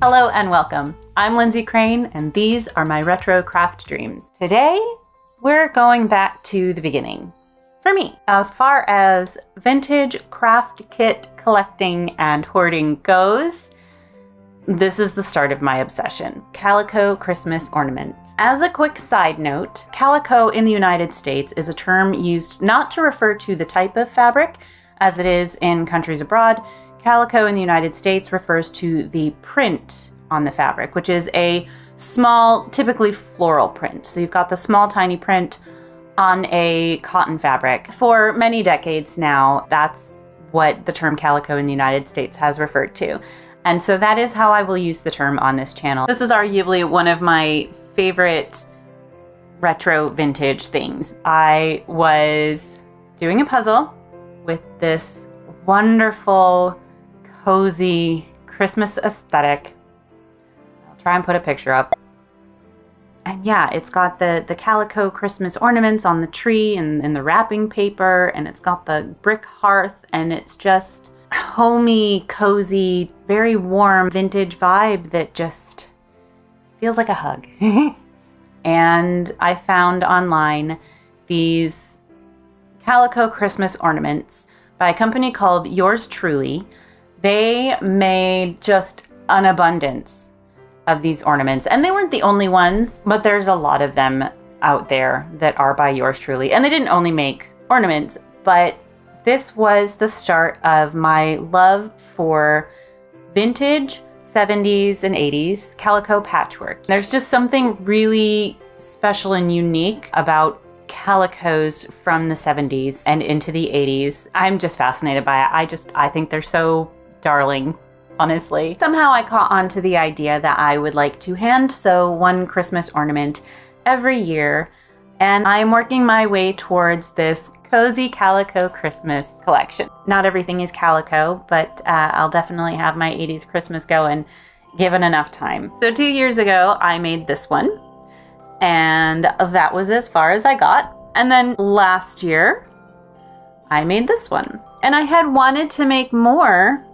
Hello and welcome. I'm Lindsay Crane and these are my retro craft dreams. Today, we're going back to the beginning. For me, as far as vintage craft kit collecting and hoarding goes, this is the start of my obsession calico Christmas ornaments. As a quick side note, calico in the United States is a term used not to refer to the type of fabric, as it is in countries abroad. Calico in the United States refers to the print on the fabric, which is a small, typically floral print. So you've got the small, tiny print on a cotton fabric. For many decades now, that's what the term calico in the United States has referred to. And so that is how I will use the term on this channel. This is arguably one of my favorite retro vintage things. I was doing a puzzle with this wonderful, cozy Christmas aesthetic. I'll try and put a picture up. And yeah, it's got the, the calico Christmas ornaments on the tree and, and the wrapping paper, and it's got the brick hearth, and it's just homey, cozy, very warm vintage vibe that just feels like a hug. and I found online these calico Christmas ornaments by a company called Yours Truly. They made just an abundance of these ornaments, and they weren't the only ones, but there's a lot of them out there that are by Yours Truly. And they didn't only make ornaments, but this was the start of my love for vintage 70s and 80s calico patchwork. There's just something really special and unique about calicos from the 70s and into the 80s. I'm just fascinated by it. I just, I think they're so darling, honestly. Somehow I caught on to the idea that I would like to hand sew one Christmas ornament every year. And I'm working my way towards this cozy calico Christmas collection. Not everything is calico, but uh, I'll definitely have my 80s Christmas going given enough time. So two years ago, I made this one, and that was as far as I got. And then last year, I made this one. And I had wanted to make more,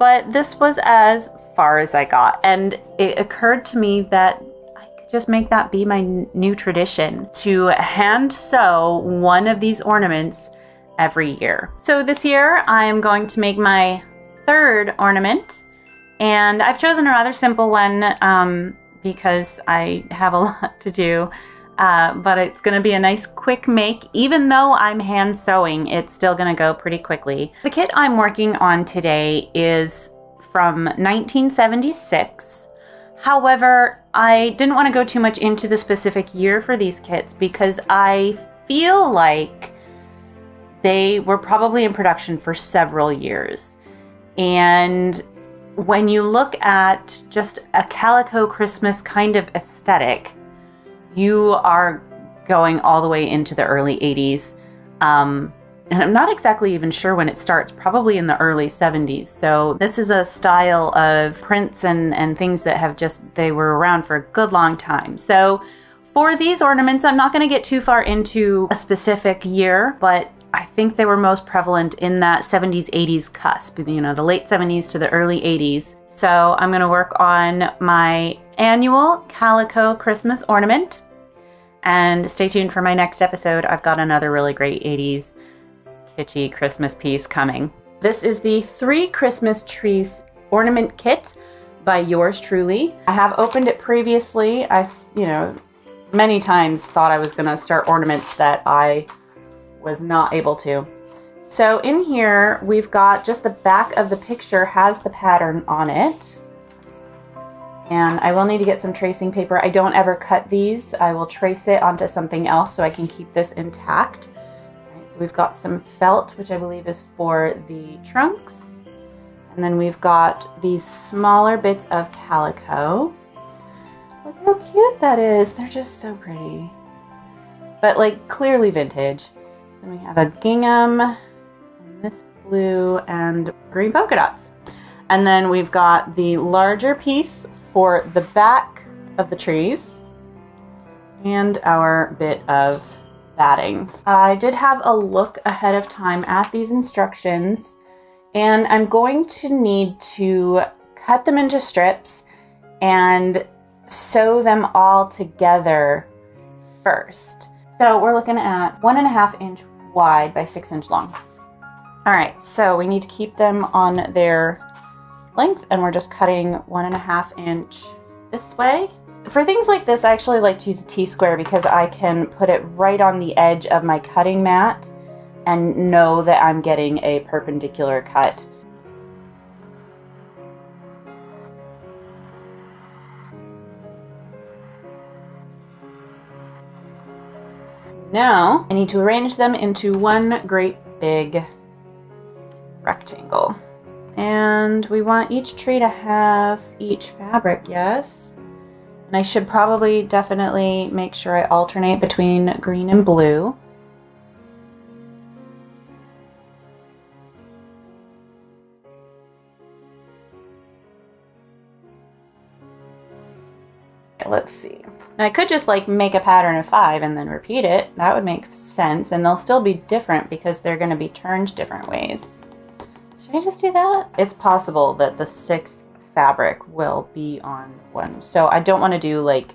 but this was as far as I got. And it occurred to me that I could just make that be my new tradition to hand sew one of these ornaments every year. So this year I'm going to make my third ornament and I've chosen a rather simple one um, because I have a lot to do. Uh, but it's going to be a nice quick make. Even though I'm hand sewing, it's still going to go pretty quickly. The kit I'm working on today is from 1976 However, I didn't want to go too much into the specific year for these kits because I feel like they were probably in production for several years. And when you look at just a calico Christmas kind of aesthetic, you are going all the way into the early 80s. Um, and I'm not exactly even sure when it starts, probably in the early 70s. So this is a style of prints and, and things that have just, they were around for a good long time. So for these ornaments, I'm not going to get too far into a specific year, but I think they were most prevalent in that 70s, 80s cusp, you know, the late 70s to the early 80s. So I'm going to work on my annual calico Christmas ornament. And stay tuned for my next episode. I've got another really great 80s kitschy Christmas piece coming. This is the Three Christmas Trees Ornament Kit by yours truly. I have opened it previously. I've, you know, many times thought I was going to start ornaments that I was not able to. So in here, we've got just the back of the picture has the pattern on it. And I will need to get some tracing paper. I don't ever cut these. I will trace it onto something else so I can keep this intact. So, we've got some felt, which I believe is for the trunks. And then we've got these smaller bits of calico. Look how cute that is. They're just so pretty. But like clearly vintage. Then we have a gingham, this blue and green polka dots. And then we've got the larger piece for the back of the trees and our bit of batting. I did have a look ahead of time at these instructions and I'm going to need to cut them into strips and sew them all together first. So we're looking at one and a half inch wide by six inch long. All right, so we need to keep them on their length and we're just cutting one and a half inch this way. For things like this, I actually like to use a T-square because I can put it right on the edge of my cutting mat and know that I'm getting a perpendicular cut. Now, I need to arrange them into one great big rectangle. And we want each tree to have each fabric, yes? And I should probably definitely make sure I alternate between green and blue. let's see. I could just like make a pattern of five and then repeat it. That would make sense. And they'll still be different because they're going to be turned different ways. Should I just do that? It's possible that the sixth fabric will be on one. So I don't want to do like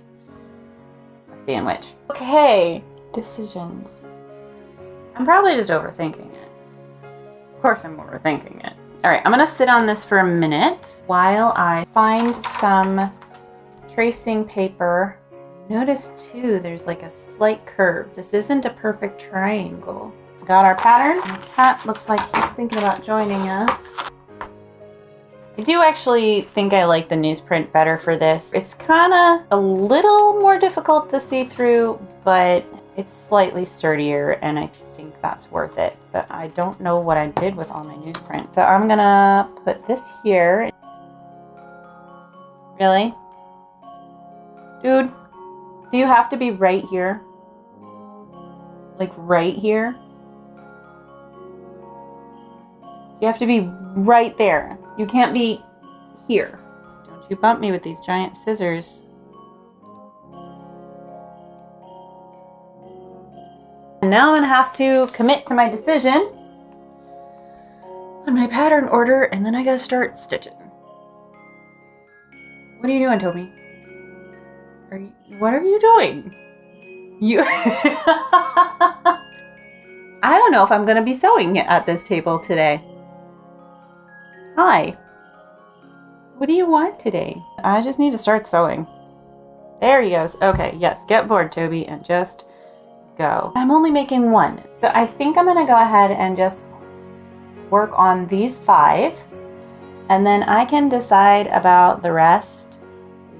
a sandwich. Okay, decisions. I'm probably just overthinking it. Of course I'm overthinking it. All right, I'm gonna sit on this for a minute while I find some tracing paper. Notice too, there's like a slight curve. This isn't a perfect triangle. Got our pattern. The cat looks like he's thinking about joining us. I do actually think I like the newsprint better for this. It's kind of a little more difficult to see through, but it's slightly sturdier and I think that's worth it. But I don't know what I did with all my newsprint. So I'm gonna put this here. Really? Dude, do you have to be right here? Like right here? You have to be right there. You can't be here. Don't you bump me with these giant scissors. And now I'm gonna have to commit to my decision on my pattern order and then I gotta start stitching. What are you doing, Toby? Are you, what are you doing? You. I don't know if I'm to be sewing at this table today. Hi. What do you want today? I just need to start sewing. There he goes. Okay, yes, get bored, Toby, and just go. I'm only making one, so I think I'm going to go ahead and just work on these five, and then I can decide about the rest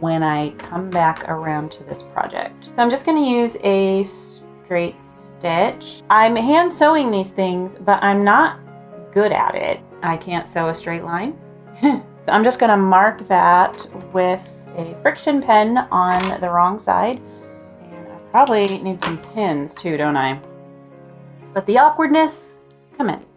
when I come back around to this project. So I'm just going to use a straight stitch. I'm hand sewing these things, but I'm not good at it. I can't sew a straight line. so I'm just going to mark that with a friction pen on the wrong side. And I probably need some pins too, don't I? Let the awkwardness commence.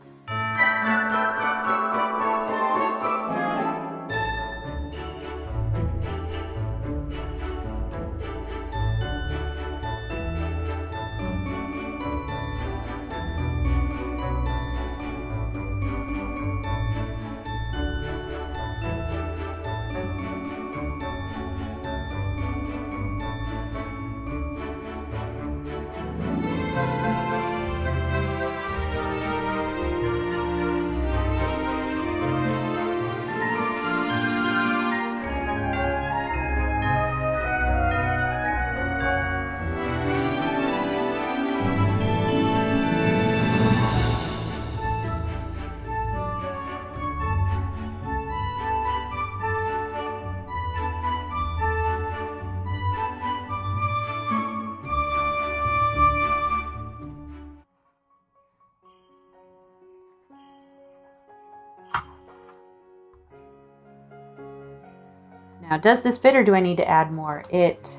Now, does this fit or do I need to add more? It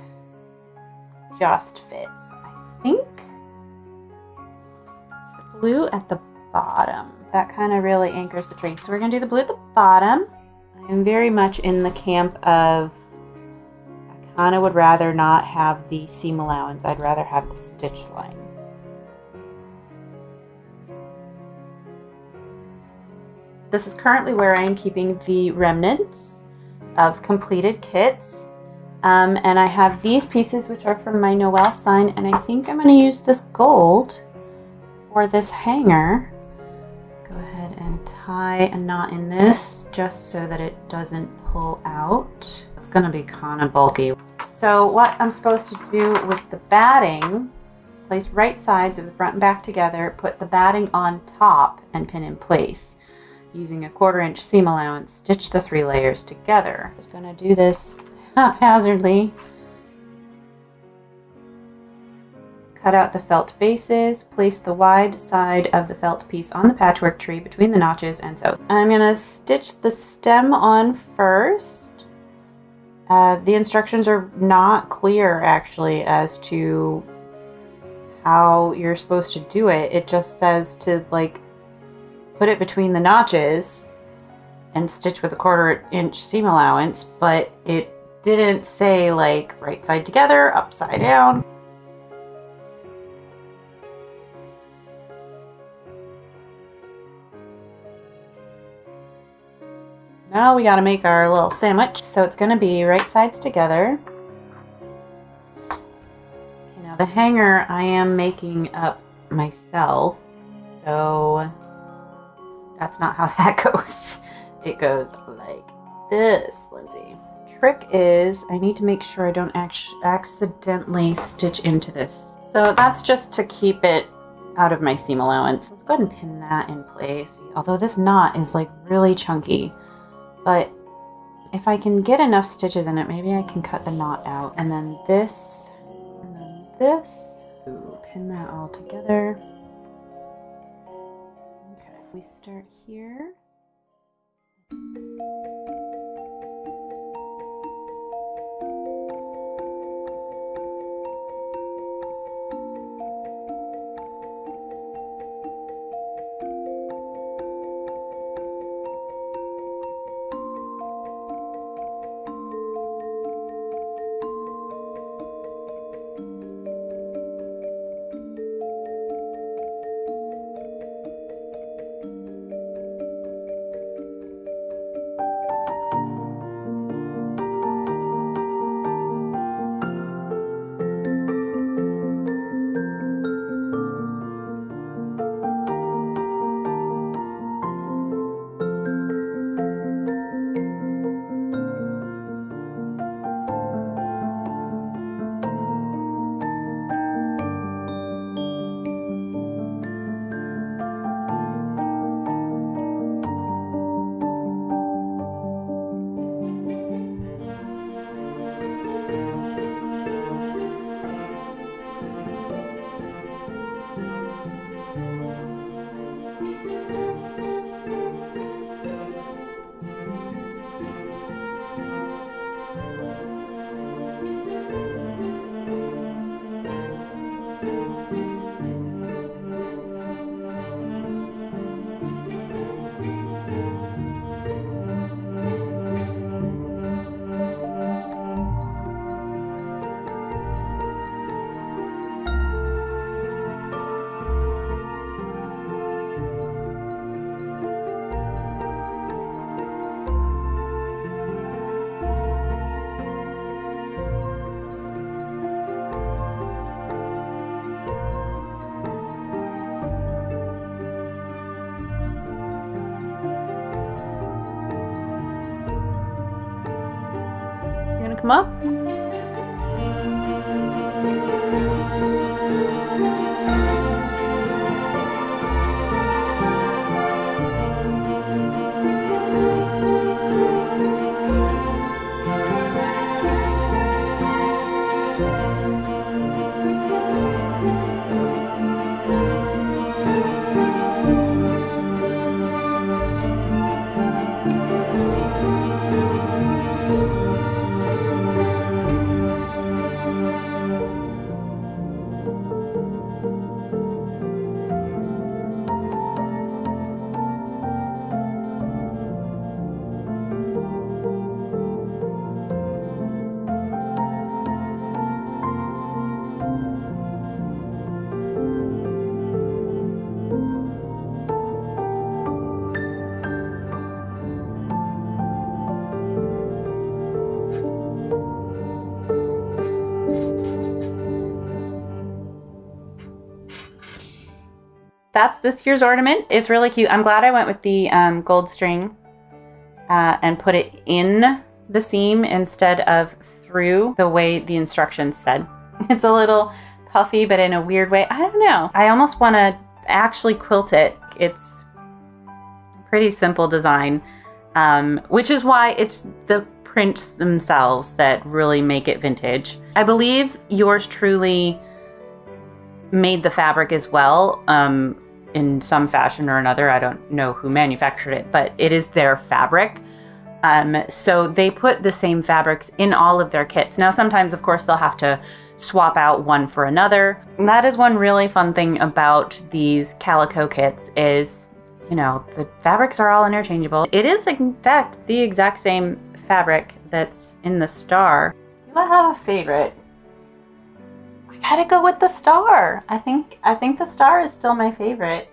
just fits. I think the blue at the bottom. That kind of really anchors the tree. So we're going to do the blue at the bottom. I'm very much in the camp of I kind of would rather not have the seam allowance. I'd rather have the stitch line. This is currently where I am keeping the remnants of completed kits. Um, and I have these pieces, which are from my Noel sign, and I think I'm going to use this gold for this hanger. Go ahead and tie a knot in this just so that it doesn't pull out. It's going to be kind of bulky. So what I'm supposed to do with the batting, place right sides of the front and back together, put the batting on top and pin in place. Using a quarter inch seam allowance, stitch the three layers together. I'm just going to do this haphazardly. Cut out the felt bases, place the wide side of the felt piece on the patchwork tree between the notches and sew. I'm going to stitch the stem on first. Uh, the instructions are not clear actually as to how you're supposed to do it. It just says to like put it between the notches and stitch with a quarter inch seam allowance, but it didn't say like right side together, upside down. Now we gotta make our little sandwich. So it's gonna be right sides together. Okay, now the hanger I am making up myself. So that's not how that goes. It goes like this, Lindsay trick is I need to make sure I don't accidentally stitch into this. So that's just to keep it out of my seam allowance. Let's go ahead and pin that in place. Although this knot is like really chunky, but if I can get enough stitches in it, maybe I can cut the knot out. And then this, and then this. Ooh, pin that all together. We start here. Come that's this year's ornament. It's really cute. I'm glad I went with the um, gold string uh, and put it in the seam instead of through the way the instructions said. It's a little puffy, but in a weird way. I don't know. I almost want to actually quilt it. It's pretty simple design, um, which is why it's the prints themselves that really make it vintage. I believe yours truly made the fabric as well um, in some fashion or another. I don't know who manufactured it, but it is their fabric. Um, so they put the same fabrics in all of their kits. Now, sometimes, of course, they'll have to swap out one for another. And that is one really fun thing about these calico kits is, you know, the fabrics are all interchangeable. It is, in fact, the exact same fabric that's in the star. Do I have a favorite? Gotta go with the star. I think I think the star is still my favorite.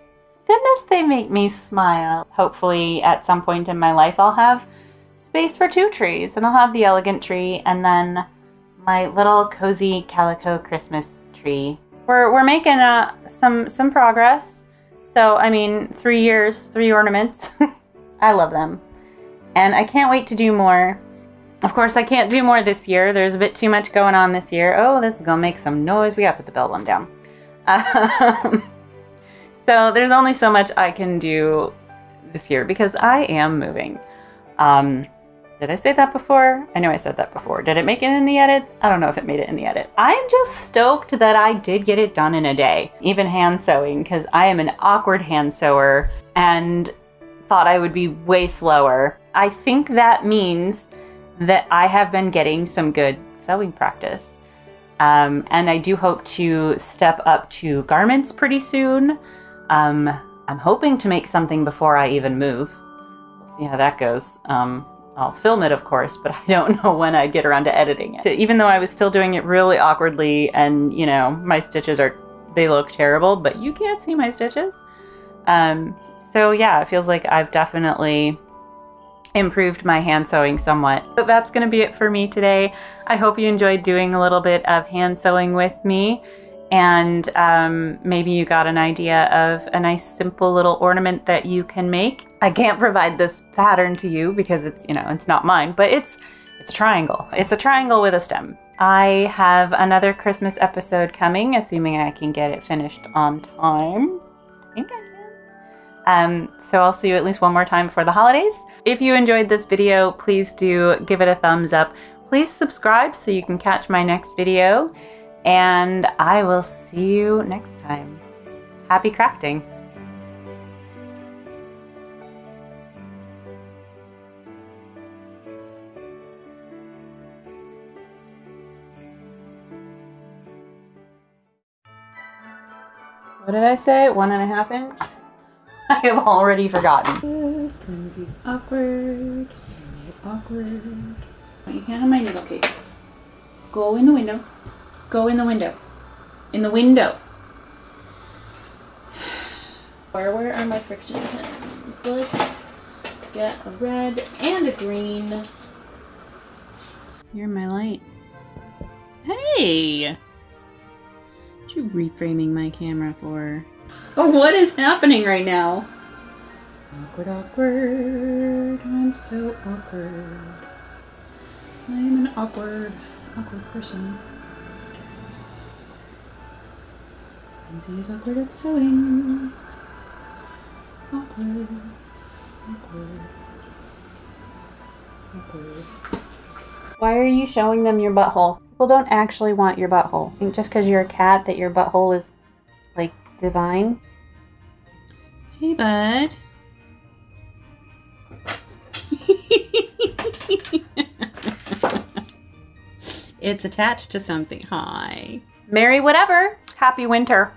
Goodness, they make me smile. Hopefully, at some point in my life, I'll have space for two trees, and I'll have the elegant tree, and then my little cozy calico Christmas tree. We're, we're making uh, some, some progress. So, I mean, three years, three ornaments. I love them. And I can't wait to do more. Of course, I can't do more this year. There's a bit too much going on this year. Oh, this is going to make some noise. We got to put the bell one down. Um, so there's only so much I can do this year because I am moving. Um, did I say that before? I know I said that before. Did it make it in the edit? I don't know if it made it in the edit. I'm just stoked that I did get it done in a day, even hand sewing, because I am an awkward hand sewer and thought I would be way slower. I think that means that I have been getting some good sewing practice. Um, and I do hope to step up to garments pretty soon. Um, I'm hoping to make something before I even move. We'll see how that goes. Um, I'll film it, of course, but I don't know when I get around to editing it. Even though I was still doing it really awkwardly and, you know, my stitches are, they look terrible, but you can't see my stitches. Um, so yeah, it feels like I've definitely improved my hand sewing somewhat. So that's going to be it for me today. I hope you enjoyed doing a little bit of hand sewing with me and um, maybe you got an idea of a nice simple little ornament that you can make. I can't provide this pattern to you because it's, you know, it's not mine, but it's it's a triangle. It's a triangle with a stem. I have another Christmas episode coming, assuming I can get it finished on time. I think I. Um, so I'll see you at least one more time before the holidays. If you enjoyed this video, please do give it a thumbs up. Please subscribe so you can catch my next video and I will see you next time. Happy crafting! What did I say? One and a half inch? I have already forgotten. Lindsay's awkward. awkward. You can't have my needle cake. Go in the window. Go in the window. In the window. Where, where are my friction pens? Let's get a red and a green. You're my light. Hey! What you reframing my camera for? Oh, what is happening right now? Awkward, awkward. I'm so awkward. I'm an awkward, awkward person. Lindsay is awkward at sewing. Awkward. Awkward. Awkward. Why are you showing them your butthole? People don't actually want your butthole. Just because you're a cat that your butthole is, like, divine? Hey, bud. it's attached to something. Hi. Merry whatever. Happy winter.